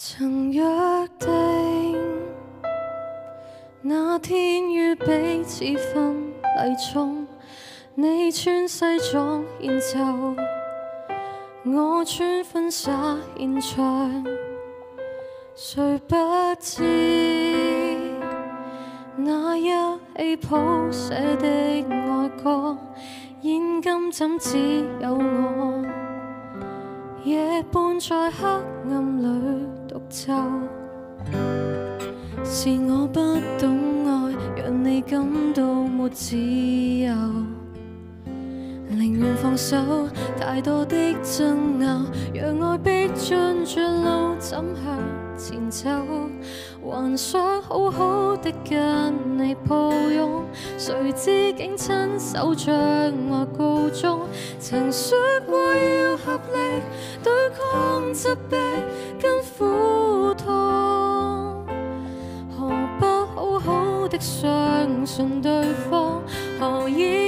曾约定那天于彼此婚礼中，你穿西装演奏，我穿婚纱献唱。谁不知那一起谱写的爱歌，现今怎只有我夜半在黑暗里。是我不懂爱，让你感到没自由。宁愿放手，太多的争拗，让爱逼进绝路，怎向？前走，还想好好的跟你抱拥，谁知竟亲手将我告终。曾说过要合力对抗疾病跟苦痛，何不好好的相信对方，何以？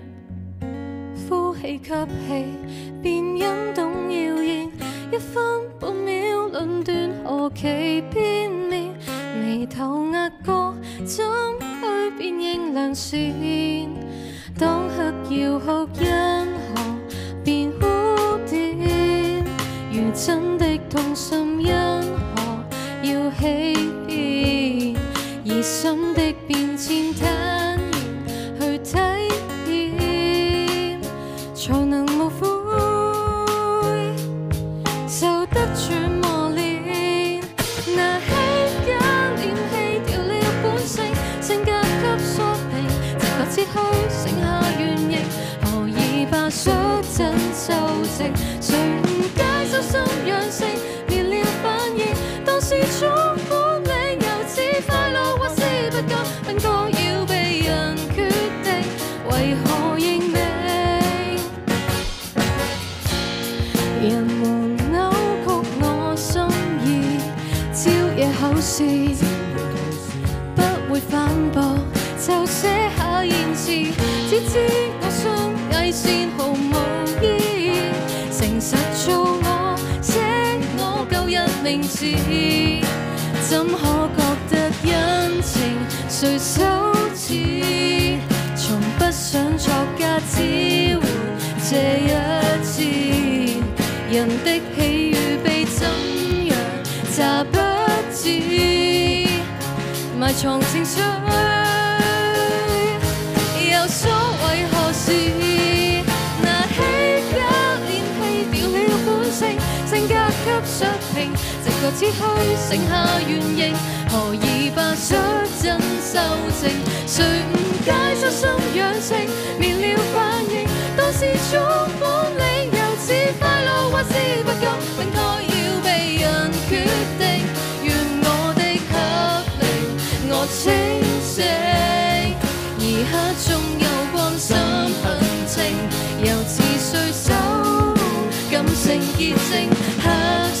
呼气吸气，便引动谣言。一分半秒论断，何其片面？眉头压过，怎去辨认良善？当刻摇哭因何变污点？如真的痛心，因何要欺骗？疑心的变迁。谁唔解修心养性，变了反应，当是种本领，由此快乐，或是不甘，命哥要被人决定，为何认命？人们扭曲我心意，朝夜口是，不会反驳，就写下言辞，只知。名字怎可觉得恩情？谁手指？从不想作假，只换这一次。人的喜与悲怎样闸不止？埋藏情绪又所为何事？拿起一练气，掉了本性，性格给削平。直觉此去，剩下原形，何以拔出真修正？谁误解，受心养性，灭了反应。都是种本领，由，是快乐还是不甘，应该要被人决定。愿我的给力，我清醒，而黑中有光，心很清，又似碎手，感性洁净。黑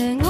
tengo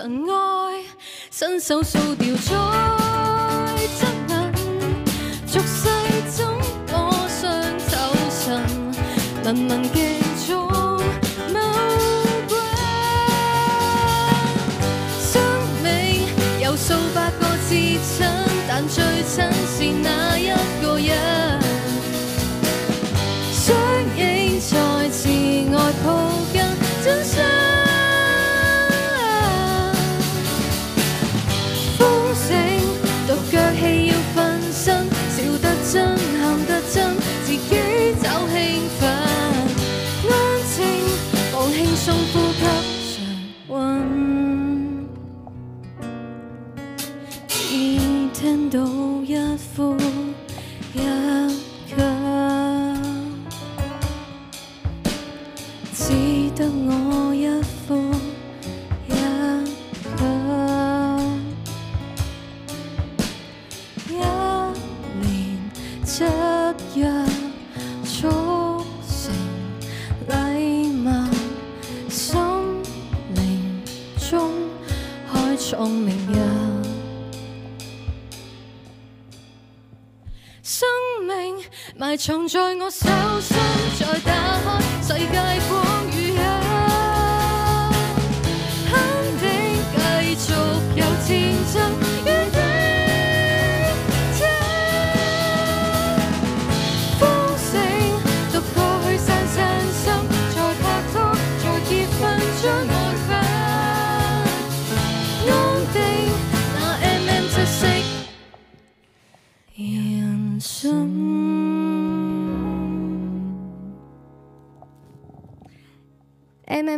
尘埃，伸手扫掉再执吻。俗世中我想走神，默默镜中无君。生命有数百个至亲，但最亲是哪一个人？追影在自爱铺。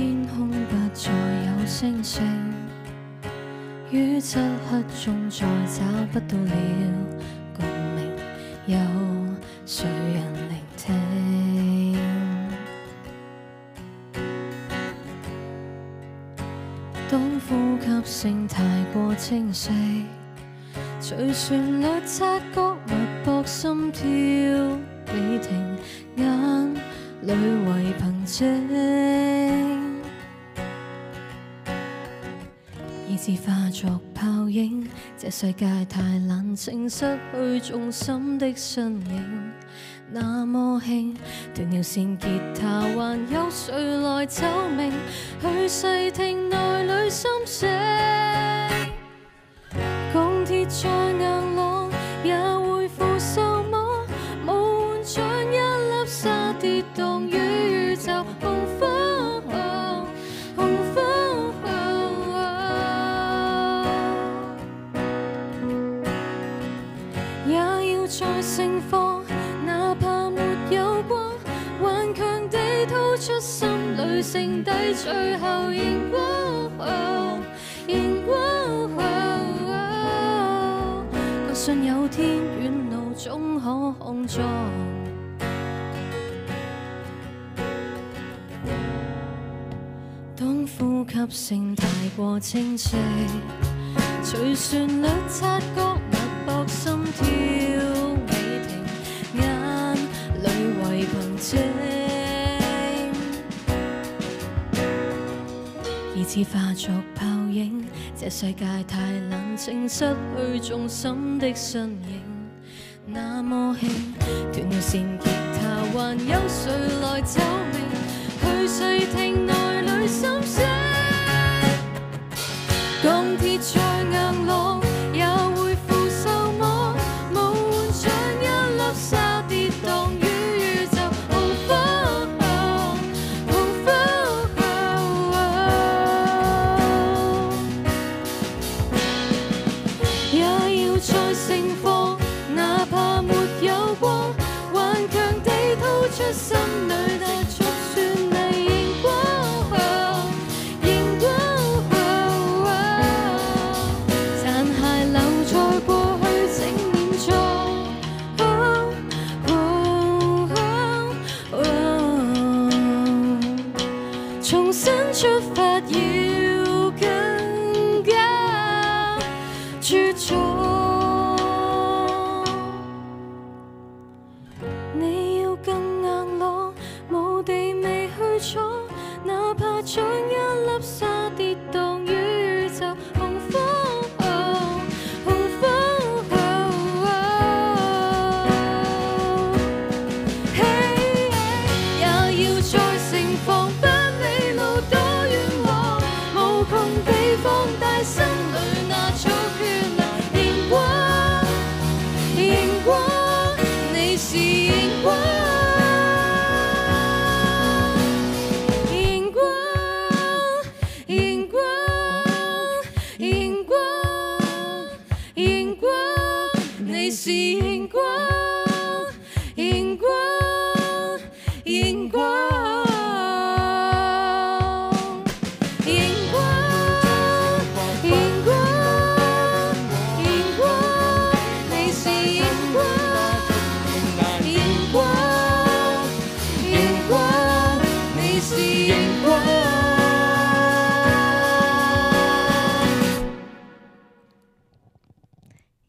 天空不再有星星，于漆黑中再找不到了共鸣，有谁人聆听？当呼吸声太过清晰，随旋律察觉脉搏心跳未停，眼泪为凭证。是化作泡影，这世界太冷清，失去重心的身影那么轻，断了线吉他，还有谁来奏鸣？去细听内里心声，钢铁在硬朗。剩低最后荧光，荧光。确信有天远路总可抗撞。当呼吸声太过清晰，随旋律察觉脉搏心跳未停，眼泪为凭借。似化作泡影，这世界太冷清，失去重心的身影，那么轻。断了线吉他，还有谁来奏鸣？去谁听内里心声？钢铁在硬。sing for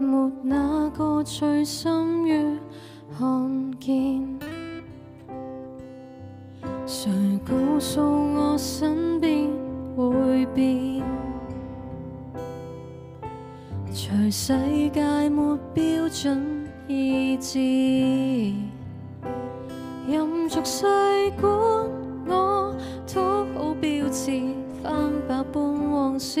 没哪个最心于看见，谁告诉我身边会变？随世界没标准意志，任俗世管我讨好标志，翻白般往事。